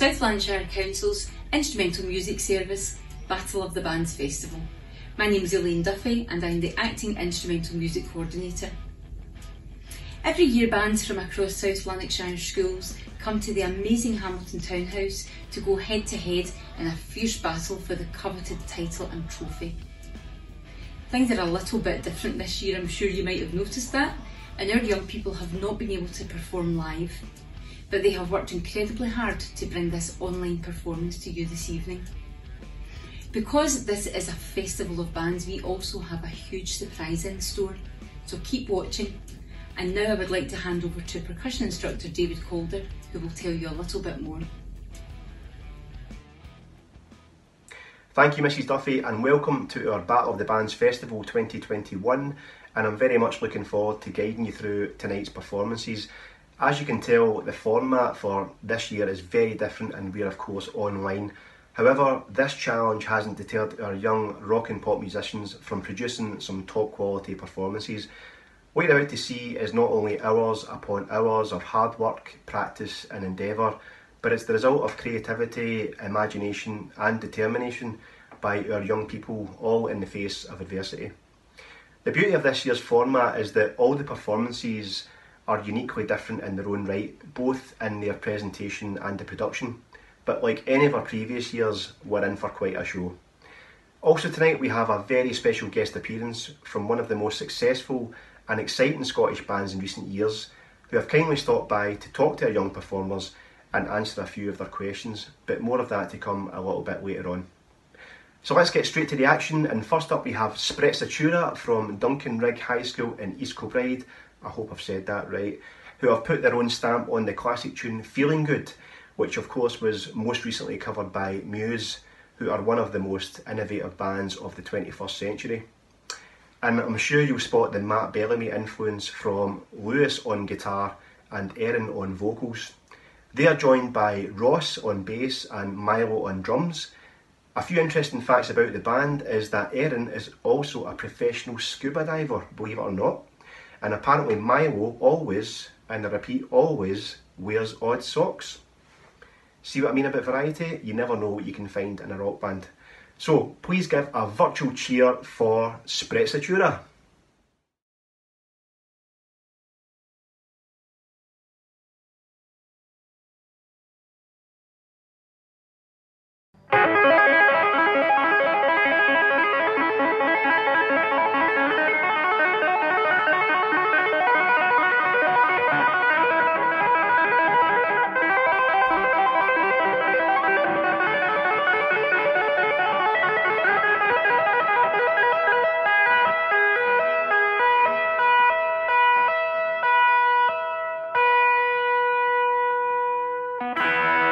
South Lanarkshire Council's instrumental music service, Battle of the Bands Festival. My name is Elaine Duffy and I'm the Acting Instrumental Music Coordinator. Every year bands from across South Lanarkshire schools come to the amazing Hamilton Townhouse to go head to head in a fierce battle for the coveted title and trophy. Things are a little bit different this year, I'm sure you might have noticed that, and our young people have not been able to perform live but they have worked incredibly hard to bring this online performance to you this evening. Because this is a festival of bands, we also have a huge surprise in store, so keep watching. And now I would like to hand over to percussion instructor David Calder, who will tell you a little bit more. Thank you, Mrs. Duffy, and welcome to our Battle of the Bands Festival 2021. And I'm very much looking forward to guiding you through tonight's performances. As you can tell, the format for this year is very different and we're of course online. However, this challenge hasn't deterred our young rock and pop musicians from producing some top quality performances. What you're about to see is not only hours upon hours of hard work, practice and endeavour, but it's the result of creativity, imagination and determination by our young people, all in the face of adversity. The beauty of this year's format is that all the performances are uniquely different in their own right, both in their presentation and the production. But like any of our previous years, we're in for quite a show. Also tonight we have a very special guest appearance from one of the most successful and exciting Scottish bands in recent years, who have kindly stopped by to talk to our young performers and answer a few of their questions, but more of that to come a little bit later on. So let's get straight to the action, and first up we have Sprezzatura from Duncanrigg High School in East Kilbride I hope I've said that right, who have put their own stamp on the classic tune Feeling Good, which of course was most recently covered by Muse, who are one of the most innovative bands of the 21st century. And I'm sure you'll spot the Matt Bellamy influence from Lewis on guitar and Erin on vocals. They are joined by Ross on bass and Milo on drums. A few interesting facts about the band is that Erin is also a professional scuba diver, believe it or not. And apparently Milo always, and I repeat, always wears odd socks. See what I mean about variety? You never know what you can find in a rock band. So please give a virtual cheer for Sprezzatura. Birds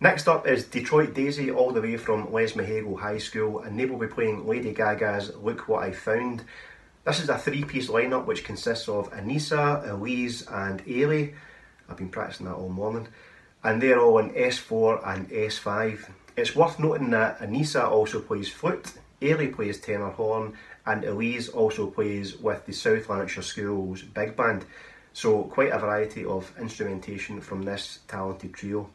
Next up is Detroit Daisy, all the way from Lesmahagow High School, and they will be playing Lady Gaga's Look What I Found. This is a three piece lineup which consists of Anissa, Elise, and Ailey. I've been practicing that all morning. And they're all in S4 and S5. It's worth noting that Anissa also plays flute, Ailey plays tenor horn, and Elise also plays with the South Lanarkshire School's big band. So, quite a variety of instrumentation from this talented trio.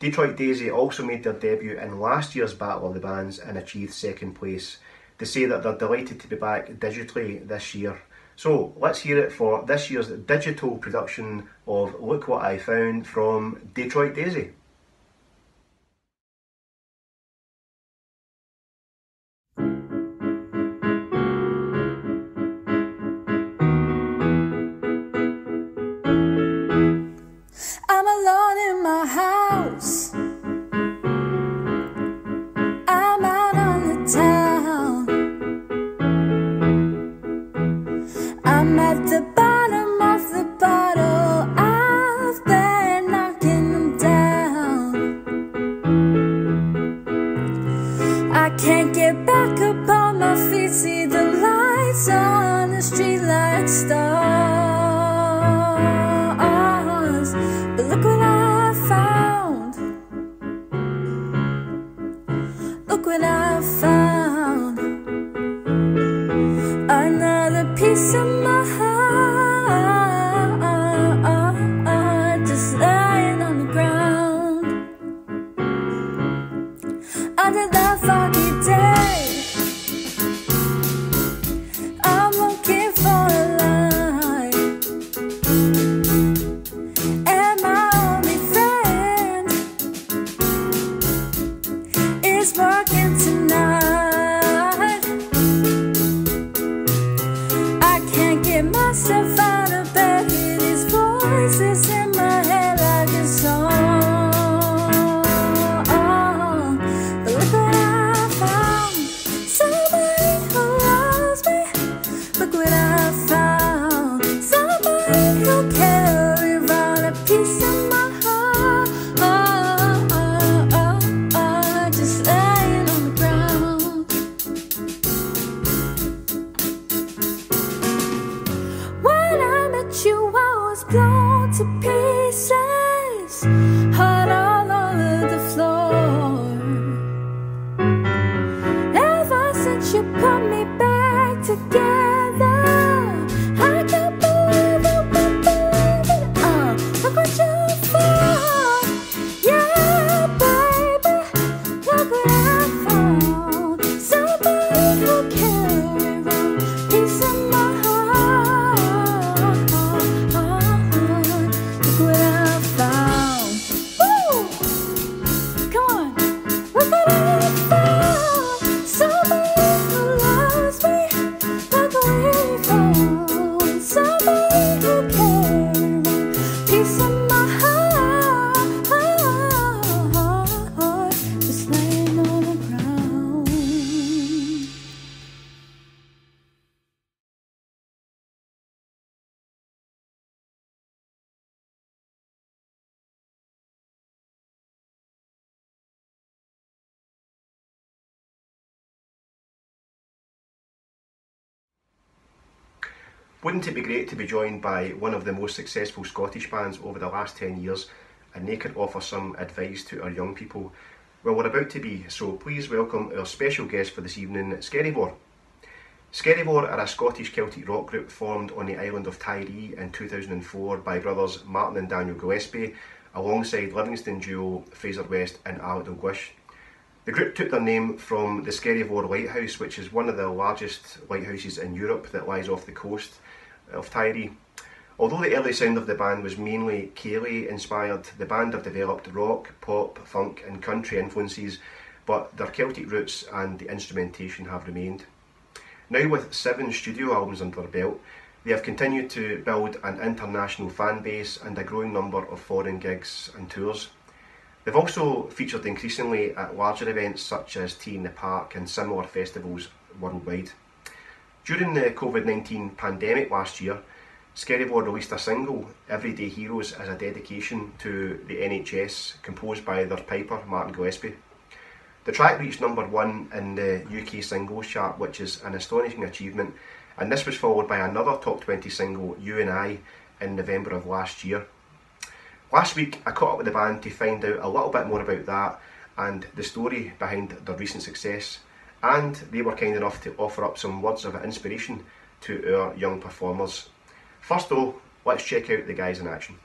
Detroit Daisy also made their debut in last year's Battle of the Bands and achieved second place. They say that they're delighted to be back digitally this year. So let's hear it for this year's digital production of Look What I Found from Detroit Daisy. Wouldn't it be great to be joined by one of the most successful Scottish bands over the last 10 years and they could offer some advice to our young people? Well, we're about to be, so please welcome our special guest for this evening, Skerryvore. Skerryvore are a Scottish Celtic rock group formed on the island of Tiree in 2004 by brothers Martin and Daniel Gillespie, alongside Livingston duo Fraser West and Alec Dalgleish. The group took their name from the Skerryvore Lighthouse, which is one of the largest lighthouses in Europe that lies off the coast of Tiree. Although the early sound of the band was mainly Ceilidh inspired, the band have developed rock, pop, funk, and country influences, but their Celtic roots and the instrumentation have remained. Now, with seven studio albums under their belt, they have continued to build an international fan base and a growing number of foreign gigs and tours. They've also featured increasingly at larger events such as T in the Park and similar festivals worldwide. During the COVID 19 pandemic last year, Skerryvore released a single, Everyday Heroes, as a dedication to the NHS, composed by their piper, Martin Gillespie. The track reached number one in the UK singles chart, which is an astonishing achievement, and this was followed by another top 20 single, You and I, in November of last year. Last week, I caught up with the band to find out a little bit more about that and the story behind their recent success and they were kind enough to offer up some words of inspiration to our young performers. First though, let's check out the guys in action.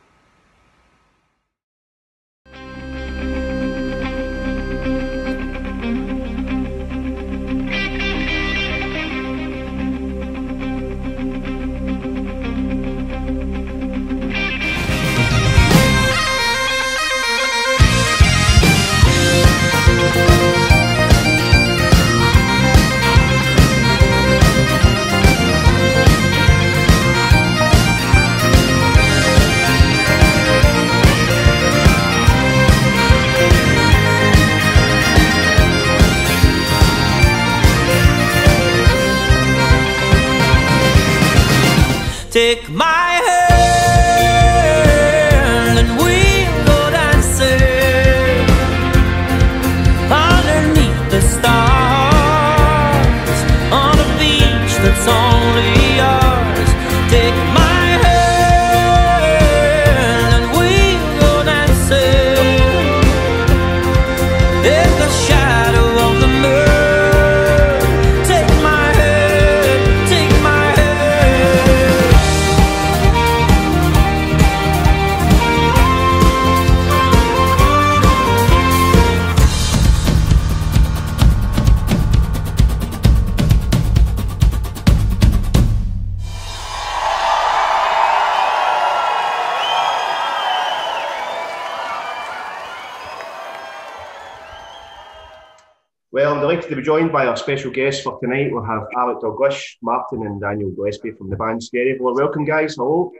Joined by our special guests for tonight. We'll have Alec Dalgleish, Martin, and Daniel Gillespie from the band Skerryvore. Welcome, guys. Hello.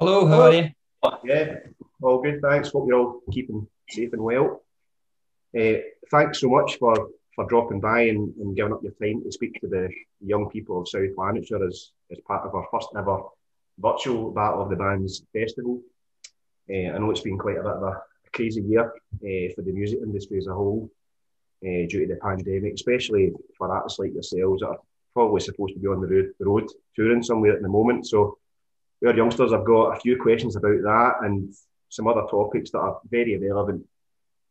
Hello, how are you? Yeah, all good, thanks. Hope you're all keeping safe and well. Uh, thanks so much for, for dropping by and, and giving up your time to speak to the young people of South Lanarkshire as, as part of our first ever virtual Battle of the Bands festival. Uh, I know it's been quite a bit of a, a crazy year uh, for the music industry as a whole uh, due to the pandemic, especially for artists like yourselves that are probably supposed to be on the road, road touring somewhere at the moment. So, our youngsters have got a few questions about that and some other topics that are very relevant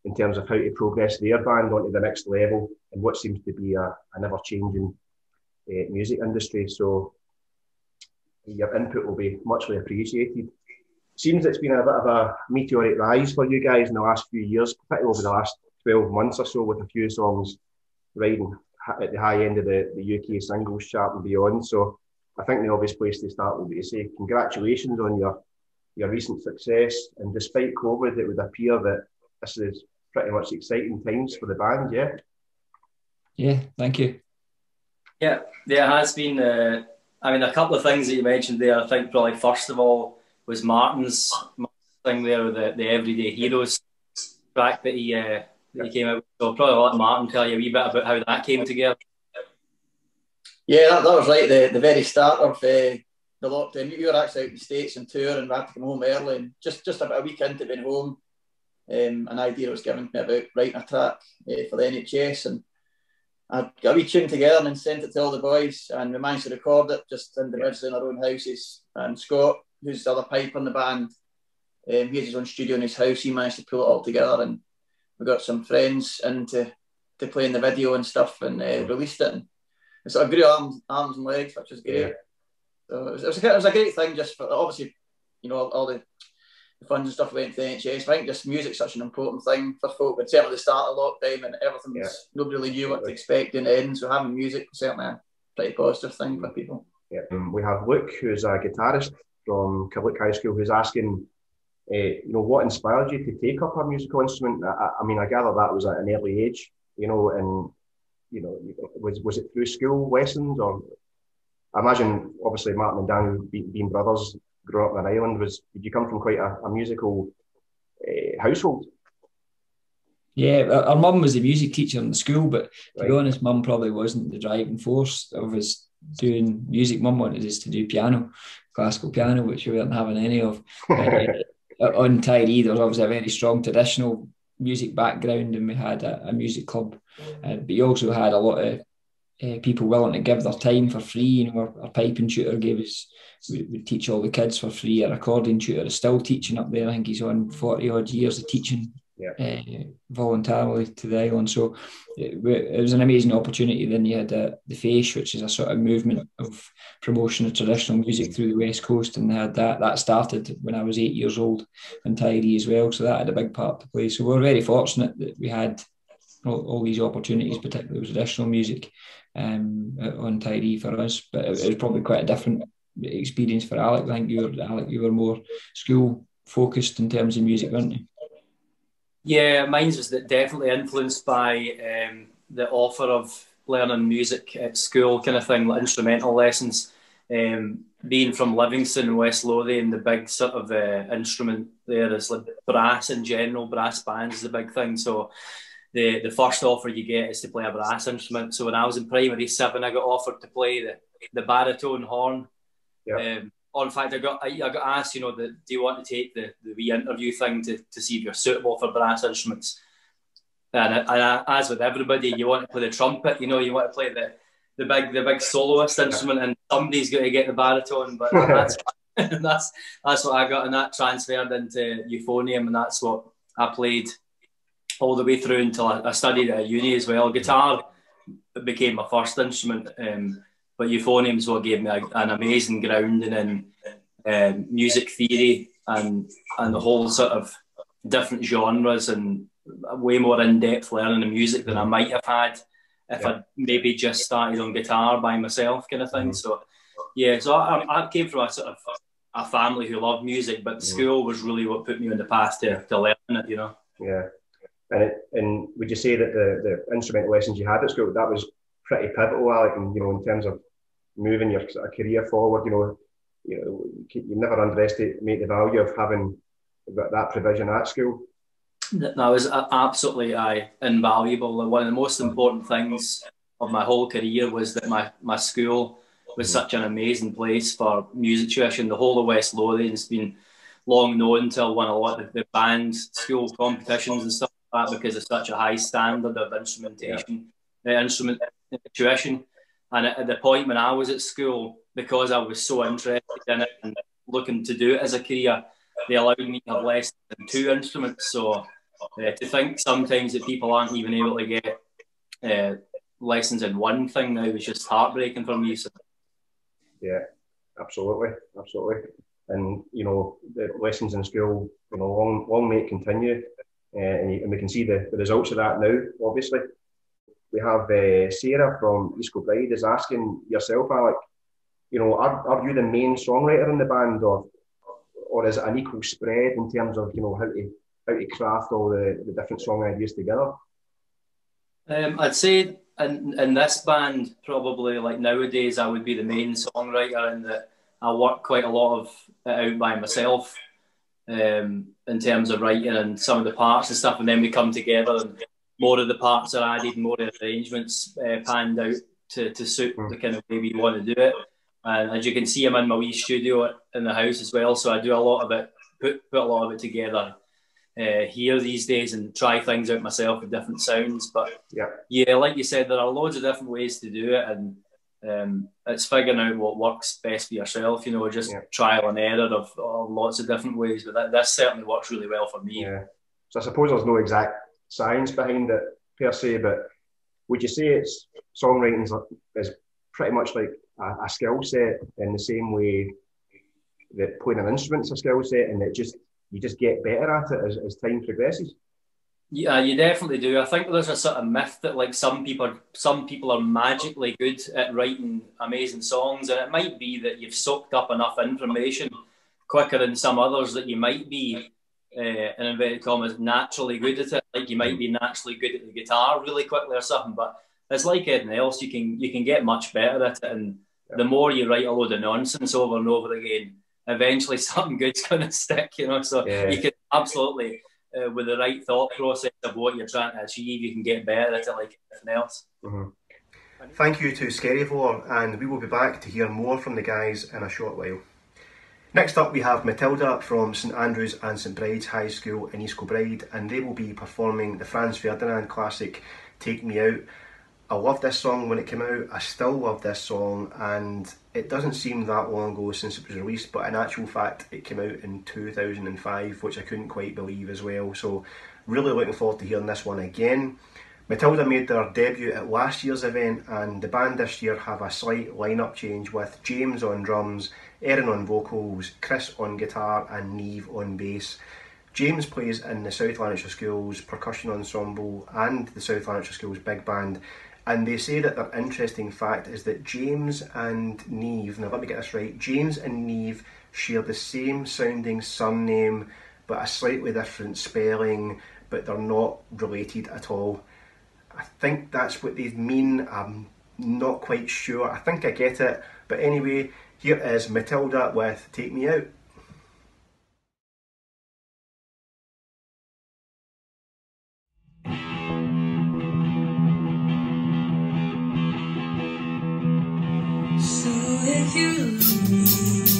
in terms of how to progress their band onto the next level and what seems to be a, a never changing uh, music industry. So, your input will be muchly appreciated. Seems it's been a bit of a meteoric rise for you guys in the last few years, particularly over the last 12 months or so with a few songs riding at the high end of the, the UK singles chart and beyond. So I think the obvious place to start would be to say congratulations on your your recent success. And despite COVID, it would appear that this is pretty much exciting times for the band. Yeah. Yeah. Thank you. Yeah, there has been. Uh, I mean, a couple of things that you mentioned there. I think probably first of all was Martin's thing there, the the Everyday Heroes track that he uh, that came out. So I'll probably let Martin tell you a wee bit about how that came together. Yeah, that, that was right. The the very start of uh, the lockdown. We were actually out in the states on tour and we had to come home early. And just just about a week into being home, um, an idea was given to me about writing a track uh, for the NHS and. I got a wee tune together and then sent it to all the boys, and we managed to record it just individually in our own houses. And Scott, who's the other pipe in the band, um, he has his own studio in his house. He managed to pull it all together, and we got some friends into to play in the video and stuff, and uh, released it. And it sort of grew arms, arms and legs, which was great. Yeah. So it was, it was, a, it was a great thing, just for obviously, you know, all, all the the funds and stuff went to the NHS. I think just music's such an important thing for folk. But certainly the start of lockdown and everything Yeah. nobody really knew what to expect in the end. So having music was certainly a pretty positive thing for people. Yeah. Um, we have Luke, who's a guitarist from Carluke High School, who's asking, you know, what inspired you to take up a musical instrument? I, I- mean, I gather that was at an early age, you know, and you know, was was it through school lessons or? I imagine, obviously, Martin and Daniel being brothers, grew up in Ireland. Was did you come from quite a, a musical uh, household? Yeah, our our mum was a music teacher in the school, but to Right. be honest, mum probably wasn't the driving force of us doing music. Mum wanted us to do piano, classical piano, which we weren't having any of. On Tiree, there was obviously a very strong traditional music background, and we had a, a music club. Uh, but you also had a lot of uh, people willing to give their time for free. You know, our, our piping tutor gave us, we would teach all the kids for free. Our accordion tutor is still teaching up there. I think he's on 40 odd years of teaching Yeah. uh, voluntarily to the island. So it, it was an amazing opportunity. Then you had uh, the Fèis, which is a sort of movement of promotion of traditional music through the West Coast, and they had that. That started when I was eight years old in Tiree as well. So that had a big part to play. So we we're very fortunate that we had all, all these opportunities, particularly with traditional music um, on Tiree for us. But it, it was probably quite a different experience for Alec. I think you were Alec, you were more school focused in terms of music, weren't you? Yeah, mine was definitely influenced by um, the offer of learning music at school, kind of thing, like instrumental lessons. Um, being from Livingston, West Lothian, the big sort of uh, instrument there is like brass in general. Brass bands is a big thing. So the the first offer you get is to play a brass instrument. So when I was in primary seven, I got offered to play the the baritone horn. Yeah. Um, or in fact, I got I, I got asked, you know, the, do you want to take the the wee interview thing to, to see if you're suitable for brass instruments? And, and as with everybody, you want to play the trumpet, you know, you want to play the the big the big soloist instrument, and somebody's got to get the baritone. But that's that's that's what I got, and that transferred into euphonium, and that's what I played all the way through until I, I studied at uni as well. Guitar became my first instrument, um, but euphonium is what gave me a, an amazing grounding in um, music theory and and the whole sort of different genres and way more in depth learning of music than I mm-hmm. might have had if Yeah. I'd maybe just started on guitar by myself, kind of thing. Mm-hmm. So, yeah, so I, I came from a sort of a family who loved music, but mm-hmm. school was really what put me on the path to, to learn it, you know. Yeah. And it, and would you say that the, the instrumental lessons you had at school that was pretty pivotal, Alec, and you know, in terms of moving your sort of career forward, you know, you know, you never underestimate the value of having that, provision at school. That was absolutely aye, invaluable. One of the most important things of my whole career was that my, my school was mm-hmm. such an amazing place for music tuition. The whole of West Lothian's been long known to won a lot of the band school competitions and stuff like that because of such a high standard of instrumentation, uh, instrument uh, tuition. And at, the point when I was at school, because I was so interested in it and looking to do it as a career, they allowed me to have less than two instruments. So uh, to think sometimes that people aren't even able to get uh, lessons in one thing now is just heartbreaking for me. So Yeah, absolutely, absolutely. And you know, the lessons in school, you know, long, long may it continue, uh, and we can see the, the results of that now. Obviously, we have uh, Sarah from East Kilbride is asking yourself, Alec. You know, are, are you the main songwriter in the band, or or is it an equal spread in terms of you know how to how to craft all the, the different song ideas together? Um, I'd say in, in this band, probably like nowadays, I would be the main songwriter in that I work quite a lot of out by myself um, in terms of writing and some of the parts and stuff. And then we come together and more of the parts are added, more of the arrangements uh, panned out to, to suit the kind of way we want to do it. And as you can see, I'm in my wee studio in the house as well. So I do a lot of it, put, put a lot of it together uh, hear these days and try things out myself with different sounds. But Yeah. yeah, like you said, there are loads of different ways to do it, and um, it's figuring out what works best for yourself. You know, just Yeah. trial and error of, of lots of different ways. But that, this certainly works really well for me. Yeah. So I suppose there's no exact science behind it per se, but would you say it's songwriting is, pretty much like a, a skill set in the same way that playing an instrument's a skill set, and it just you just get better at it as, as time progresses. Yeah, you definitely do. I think there's a sort of myth that like some people some people are magically good at writing amazing songs, and it might be that you've soaked up enough information quicker than some others that you might be, uh, in inverted commas, naturally good at it. Like you might be naturally good at the guitar really quickly or something. But it's like anything else. You can you can get much better at it, and the more you write a load of nonsense over and over again, eventually something good's going to stick. You know, so Yeah. you can absolutely uh, with the right thought process of what you're trying to achieve, you can get better at it like anything else. Thank you to Skerryvore, and we will be back to hear more from the guys in a short while. Next up, we have Matilda from St Andrews and St Bride's High School in East Kilbride, and they will be performing the Franz Ferdinand classic Take Me Out. I loved this song when it came out, I still love this song, and it doesn't seem that long ago since it was released, but in actual fact, it came out in 2005, which I couldn't quite believe as well. So, really looking forward to hearing this one again. Matilda made their debut at last year's event, and the band this year have a slight lineup change with James on drums, Erin on vocals, Chris on guitar, and Neve on bass. James plays in the South Lanarkshire Schools percussion ensemble and the South Lanarkshire Schools big band. And they say that their interesting fact is that James and Neve, now let me get this right, James and Neve share the same sounding surname but a slightly different spelling, but they're not related at all. I think that's what they mean. I'm not quite sure. I think I get it. But anyway, here is Matilda with Take Me Out. So if you love me,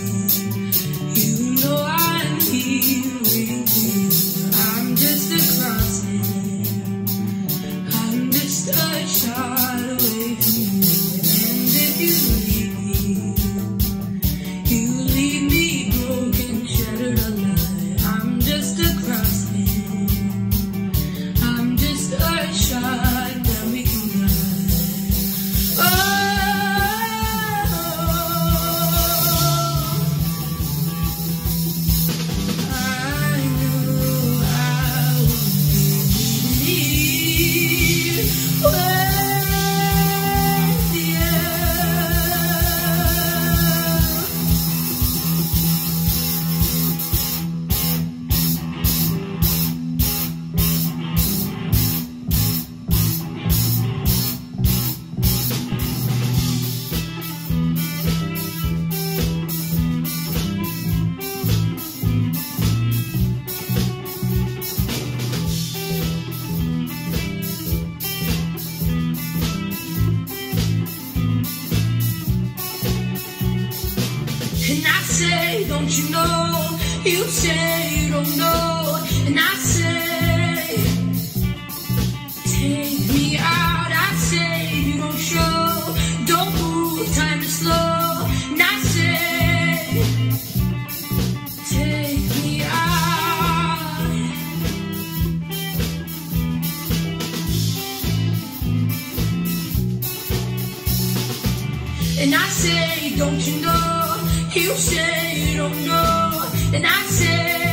And I say, don't you know? You say you don't know. And I say,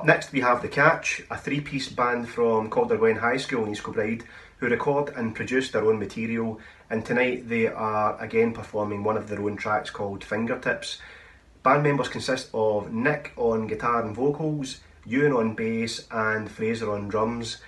Up next, we have The Catch, a three piece band from Calderglen High School in East Kilbride who record and produce their own material. And tonight, they are again performing one of their own tracks called Fingertips. Band members consist of Nick on guitar and vocals, Ewan on bass, and Fraser on drums.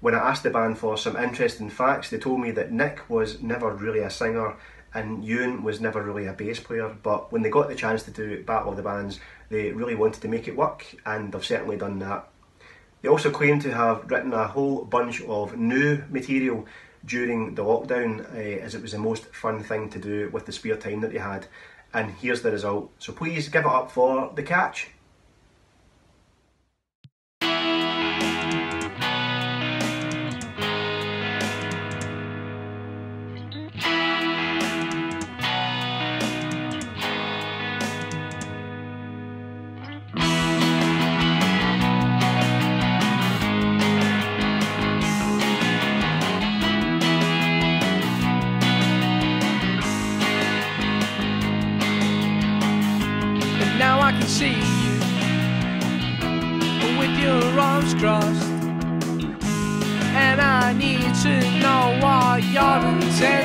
When I asked the band for some interesting facts, they told me that Nick was never really a singer and Ewan was never really a bass player. But when they got the chance to do Battle of the Bands, they really wanted to make it work, and they've certainly done that. They also claim to have written a whole bunch of new material during the lockdown, uh, as it was the most fun thing to do with the spare time that they had. And here's the result. So please give it up for the catch.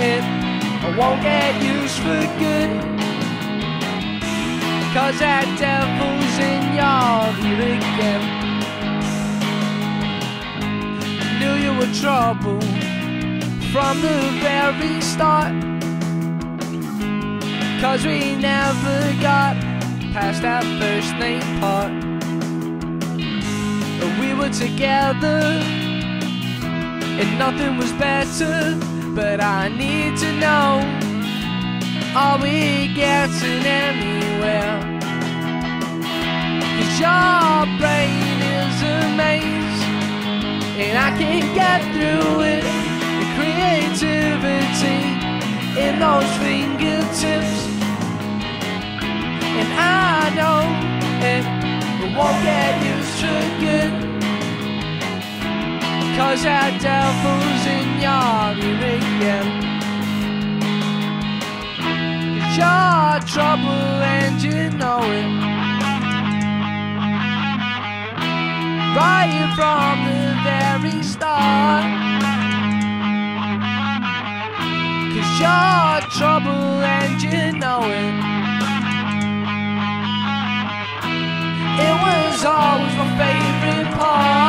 it. I won't get used for good. Cause that devil's in your view again. Knew you were trouble from the very start. Cause we never got past that first name part. We were together and nothing was better but I need to know. Are we getting anywhere? Cause your brain is a maze And I can't get through it. The creativity in those fingertips. And I know it won't get used to good. Cause our devil's in your again. You're trouble and you know it. Right from the very start. Cause you're trouble and you know it. It was always my favorite part.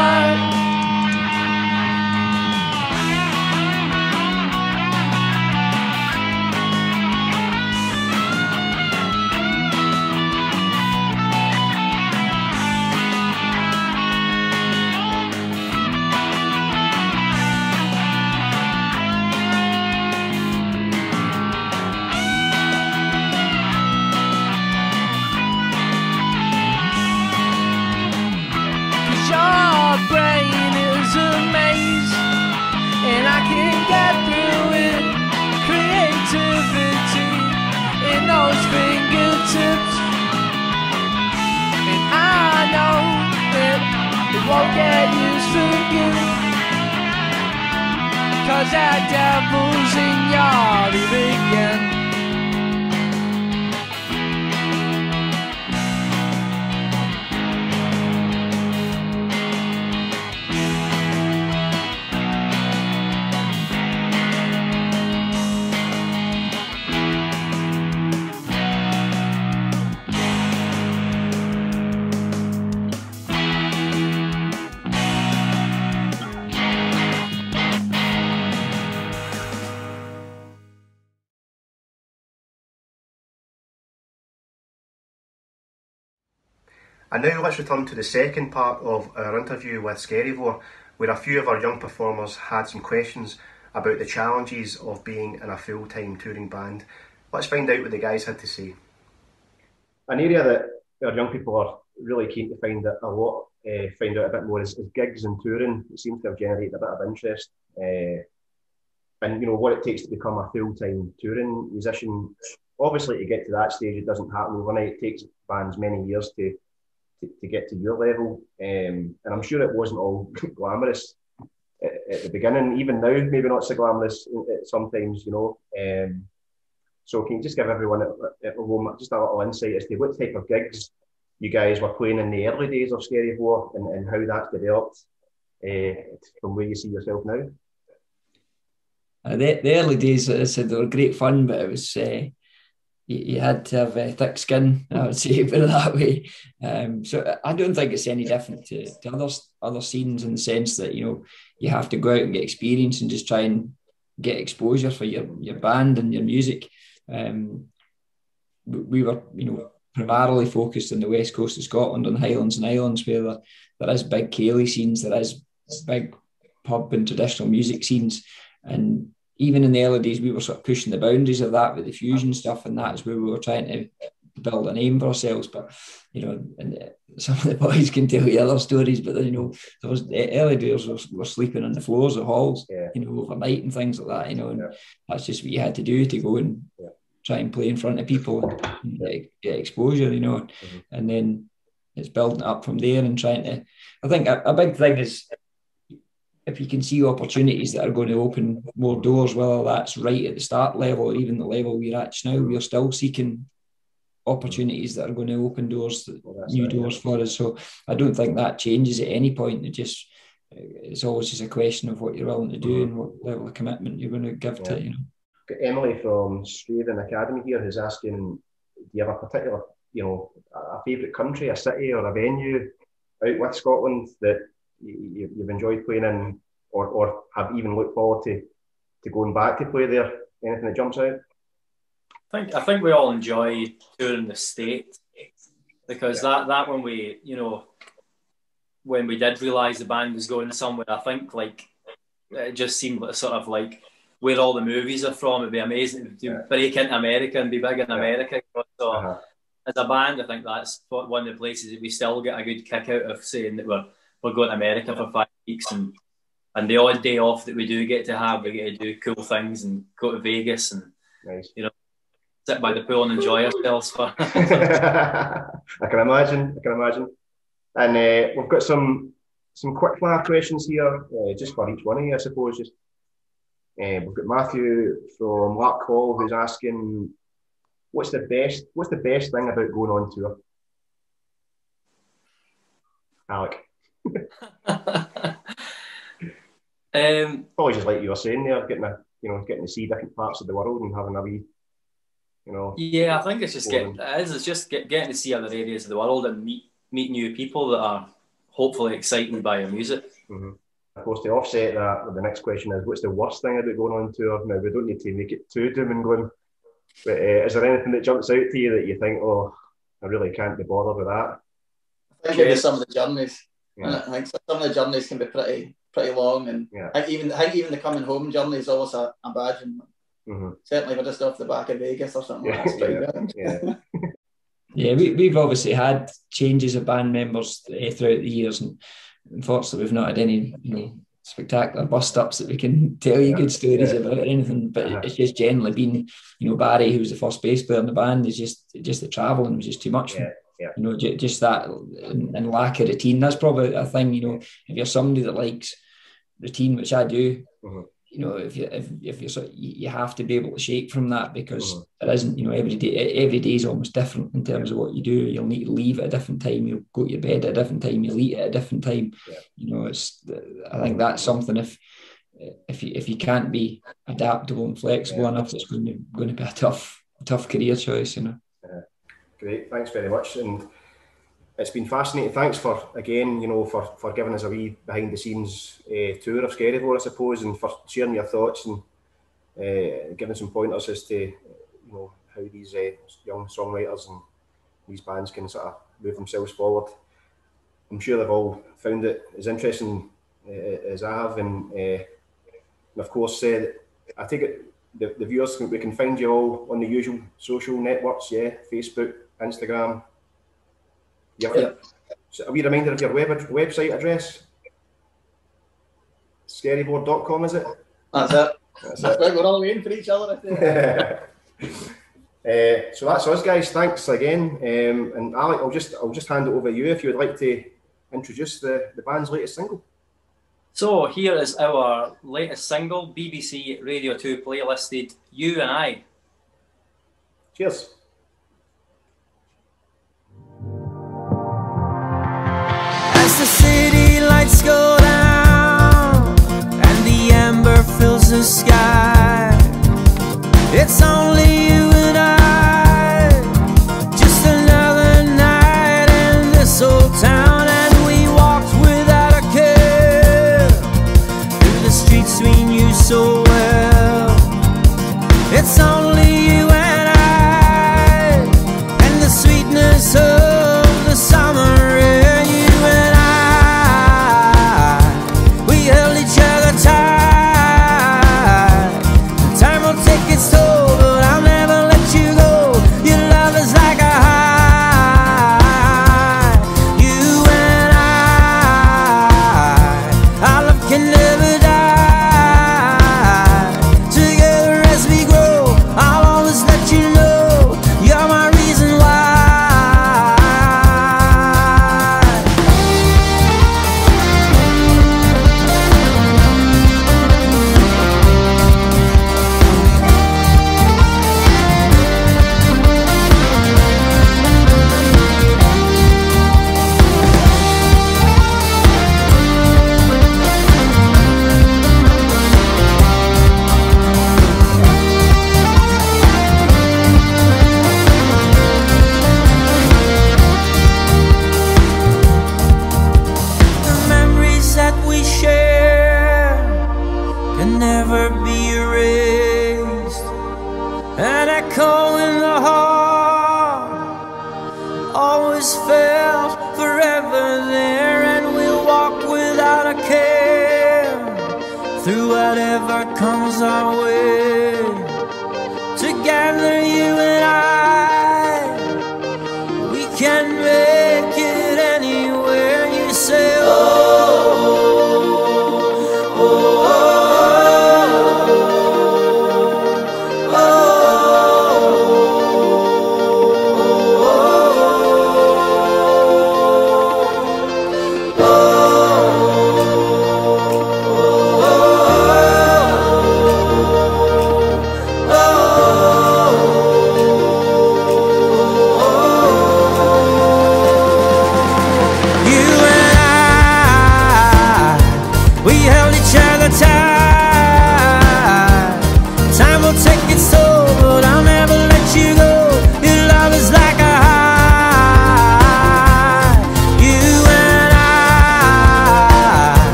again. Cause that devil's in your living now let's return to the second part of our interview with Skerryvore, where a few of our young performers had some questions about the challenges of being in a full time touring band. Let's find out what the guys had to say. An area that our young people are really keen to find out a lot uh, find out a bit more is, is, gigs and touring. It seems to have generated a bit of interest. Uh, and you know what it takes to become a full-time touring musician. Obviously, to get to that stage, it doesn't happen overnight. It takes bands many years to to, to get to your level. Um, and I'm sure it wasn't all glamorous at, at, the beginning. Even now, maybe not so glamorous sometimes, you know. Um, so can you just give everyone at, at home just a little insight as to what type of gigs you guys were playing in the early days of Skerryvore and, and how that's developed uh, from where you see yourself now? Uh, the, the early days, as I said, they were great fun, but it was uh, you, you, had to have a thick skin. I would say put it that way. Um, so I don't think it's any different to, to other other scenes in the sense that you know you have to go out and get experience and just try and get exposure for your your band and your music. Um, we were, you know, primarily focused on the west coast of Scotland, on Highlands and Islands, where there, there is big ceilidh scenes, there is big pub and traditional music scenes, and even in the early days, we were sort of pushing the boundaries of that with the fusion stuff, and that's where we were trying to build a name for ourselves. But you know, and uh, some of the boys can tell you other stories, but you know, those early days were, were sleeping on the floors of halls, yeah. you know, overnight and things like that. You know, and yeah. that's just what you had to do to go and yeah. try and play in front of people and get, get exposure. You know, mm-hmm. and then it's building up from there and trying to. I think a, a big thing is if you can see opportunities that are going to open more doors, whether that's right at the start level or even the level we're at now, we're still seeking opportunities that are going to open doors, well, new right, doors yeah. for us. So I don't think that changes at any point. It just it's always just a question of what you're willing to do mm-hmm. and what level of commitment you're going to give yeah. to it. You know. Emily from Strathaven Academy here who's asking, do you have a particular, you know, a favourite country, a city, or a venue out with Scotland that you, have enjoyed playing in, or, or have even looked forward to, to going back to play there? Anything that jumps out? I think I think we all enjoy touring the state because yeah. that that when we you know when we did realise the band was going somewhere, I think like it just seemed like sort of like where all the movies are from. It'd be amazing to yeah. break into America and be big in yeah. America. So uh-huh. as a band, I think that's one of the places that we still get a good kick out of saying that we're we're going to America for five weeks and and the odd day off that we do get to have, we get to do cool things and go to Vegas and nice. you know sit by the pool and enjoy ourselves. For I can imagine. I can imagine. And uh, we've got some some quick fire questions here, uh, just for each one of you, I suppose. Just uh, we've got Matthew from Larkhall who's asking, "What's the best? What's the best thing about going on tour?" Alec. um, Probably just like you were saying there, getting a, you know, getting to see different parts of the world and having a wee, you know. Yeah, I think it's just getting, it is, it's just get, getting to see other areas of the world and meet meet new people that are hopefully excited by your music. Mm-hmm. Of course, to offset that, the next question is, what's the worst thing about going on tour? Now, we don't need to make it too doom and gloom, but uh, is there anything that jumps out to you that you think, oh, I really can't be bothered with that? I think some of the journeys. Yeah. I think some of the journeys can be pretty pretty long, and yeah. I even I think even the coming home journey is always a, a badge. And mm-hmm. Certainly, if I just off the back of Vegas or something, yeah, like yeah, yeah. yeah, we, we've obviously had changes of band members uh, throughout the years, and unfortunately, we've not had any you know spectacular bust ups that we can tell you yeah. good stories yeah. about or anything. But uh-huh. it's just generally been, you know, Barry, who was the first bass player in the band, is just just the travelling was just too much. Yeah. Yeah. You know, just that and, and, lack of routine. That's probably a thing. You know, if you're somebody that likes routine, which I do, mm-hmm. you know, if you if, if you're sort you have to be able to shake from that because mm-hmm. there isn't, you know, every day every day is almost different in terms of what you do. You'll need to leave at a different time. You'll go to your bed at a different time. You'll eat at a different time. Yeah. You know, it's I think that's something if if you if you can't be adaptable and flexible yeah. enough, it's going to going to be a tough tough career choice. You know. Great, thanks very much. And it's been fascinating. Thanks for again, you know, for, for giving us a wee behind the scenes uh, tour of Skerryvore, I suppose, and for sharing your thoughts and uh, giving some pointers as to you know how these uh, young songwriters and these bands can sort of move themselves forward. I'm sure they've all found it as interesting as I have, and, and of course, I take it the, the viewers we can find you all on the usual social networks, yeah, Facebook, Instagram. Yep. So a wee reminder of your web website address. Skerryvore.com, is it? That's it. That's That's it. it. We're all waiting for each other. Uh, so that's us, guys. Thanks again. Um, and Alec, I'll just I'll just hand it over to you if you would like to introduce the, the band's latest single. So here is our latest single, BBC Radio 2 playlisted, You and I. Cheers. The sky, comes our way.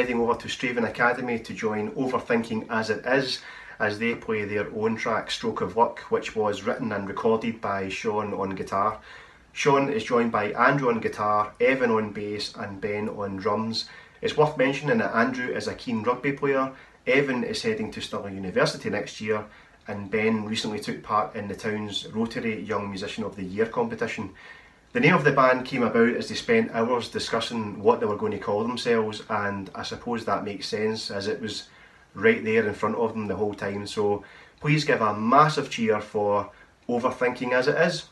Heading over to Strathaven Academy to join Overthinking As It Is as they play their own track, Stroke of Luck, which was written and recorded by Sean on guitar. Sean is joined by Andrew on guitar, Evan on bass, and Ben on drums. It's worth mentioning that Andrew is a keen rugby player, Evan is heading to Stirling University next year, and Ben recently took part in the town's Rotary Young Musician of the Year competition. The name of the band came about as they spent hours discussing what they were going to call themselves, and I suppose that makes sense as it was right there in front of them the whole time. So please give a massive cheer for Overthinking as it is.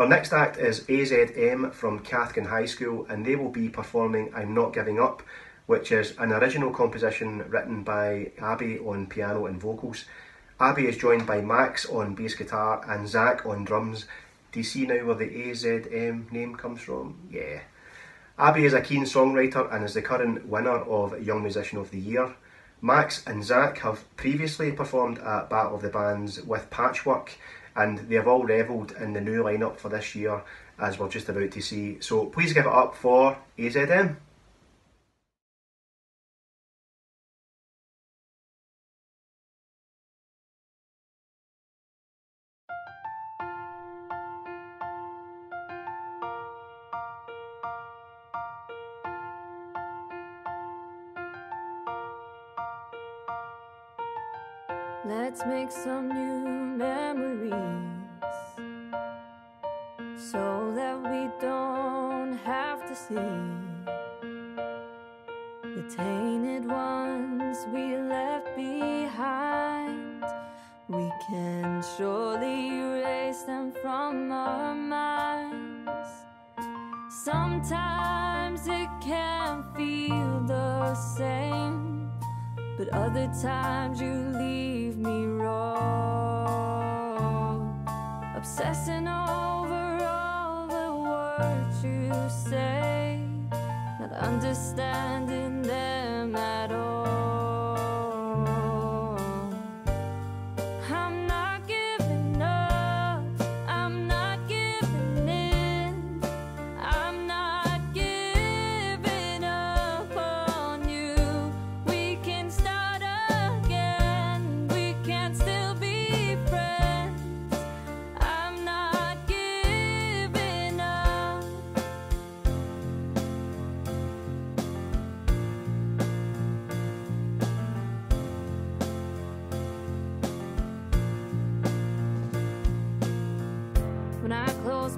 Our next act is AZM from Cathkin High School, and they will be performing I'm Not Giving Up, which is an original composition written by Abby on piano and vocals. Abby is joined by Max on bass guitar and Zach on drums. Do you see now where the AZM name comes from? Yeah. Abby is a keen songwriter and is the current winner of Young Musician of the Year. Max and Zach have previously performed at Battle of the Bands with Patchwork, and they have all revelled in the new lineup for this year, as we're just about to see. So please give it up for AZM.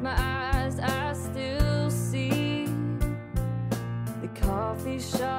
My eyes, I still see the coffee shop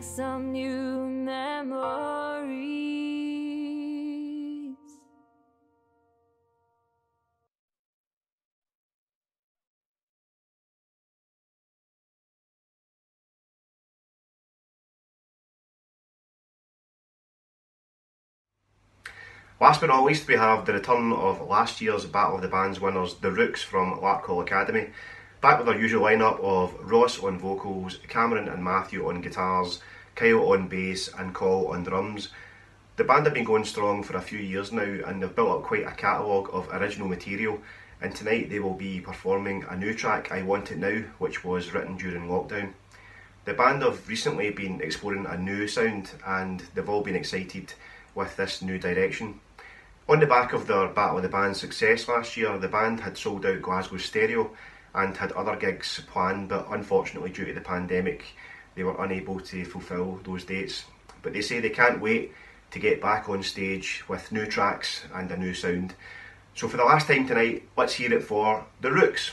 Let's some new memories. Last but not least, we have the return of last year's Battle of the Bands winners, the Rooks from Larkhall Academy. Back with our usual lineup of Ross on vocals, Cameron and Matthew on guitars, Kyle on bass, and Col on drums. The band have been going strong for a few years now and they've built up quite a catalogue of original material. And tonight they will be performing a new track, I Want It Now, which was written during lockdown. The band have recently been exploring a new sound and they've all been excited with this new direction. On the back of their Battle of the Bands success last year, the band had sold out Glasgow Stereo and had other gigs planned, but unfortunately, due to the pandemic, they were unable to fulfil those dates. But they say they can't wait to get back on stage with new tracks and a new sound. So, for the last time tonight, let's hear it for The Rooks.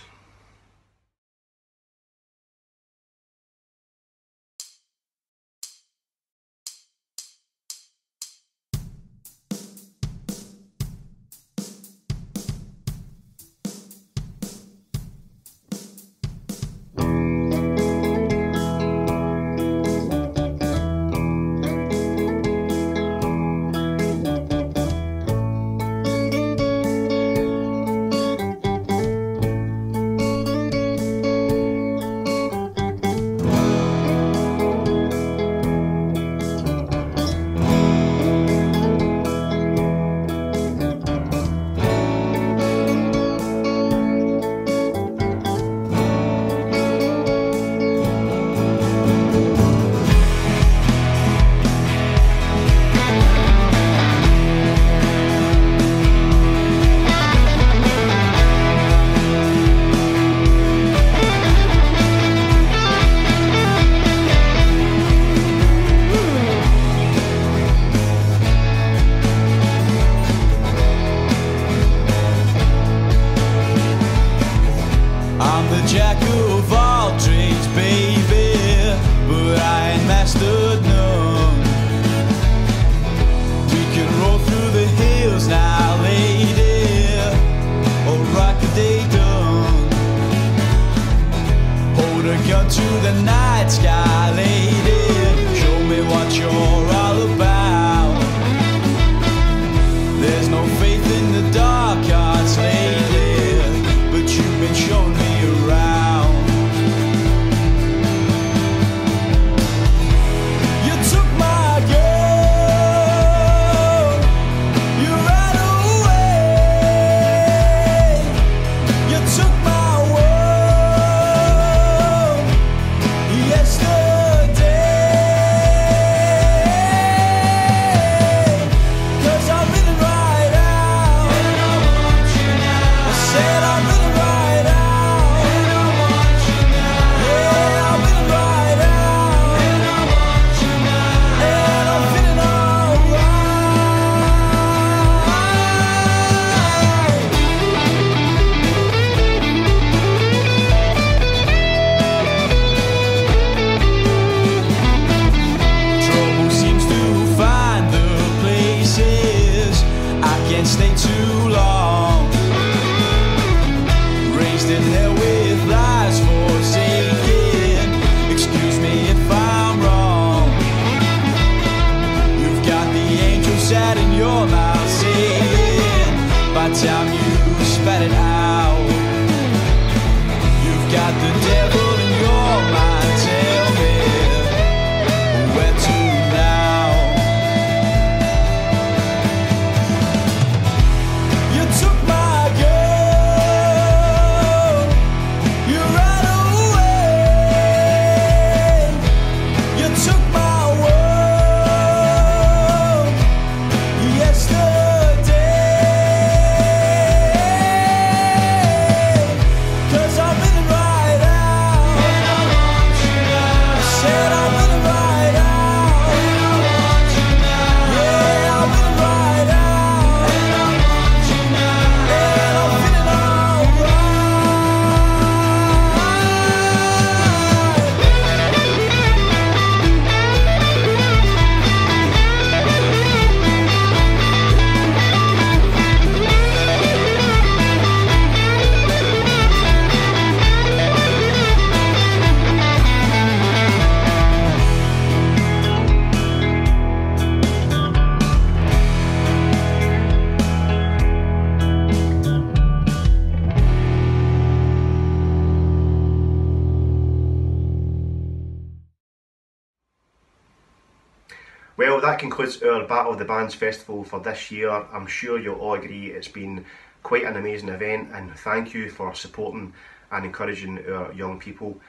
Well, that concludes our Battle of the Bands Festival for this year. I'm sure you'll all agree it's been quite an amazing event, and thank you for supporting and encouraging our young people.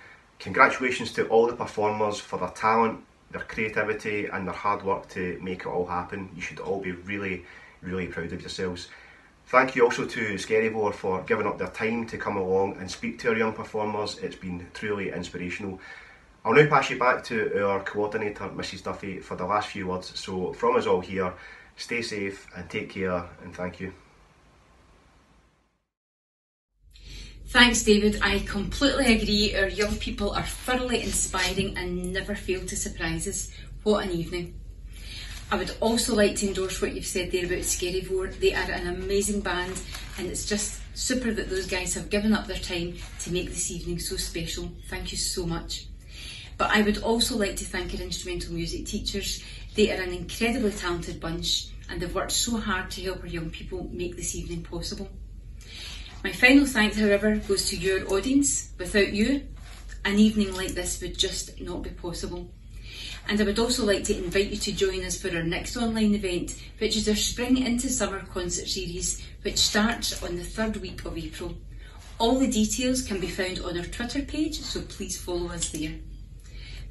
Congratulations to all the performers for their talent, their creativity, and their hard work to make it all happen. You should all be really, really proud of yourselves. Thank you also to Skerryvore for giving up their time to come along and speak to our young performers. It's been truly inspirational. I'll now pass you back to our coordinator, Mrs. Duffy, for the last few words. So, from us all here, stay safe and take care, and thank you. Thanks, David. I completely agree. Our young people are thoroughly inspiring and never fail to surprise us. What an evening. I would also like to endorse what you've said there about Scary Skerryvore. They are an amazing band, and it's just super that those guys have given up their time to make this evening so special. Thank you so much. But I would also like to thank our instrumental music teachers. They are an incredibly talented bunch and they've worked so hard to help our young people make this evening possible. My final thanks, however, goes to your audience. Without you, an evening like this would just not be possible. And I would also like to invite you to join us for our next online event, which is our Spring into Summer concert series, which starts on the third week of April. All the details can be found on our Twitter page, so please follow us there.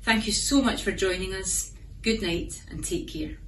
Thank you so much for joining us. Good night and take care.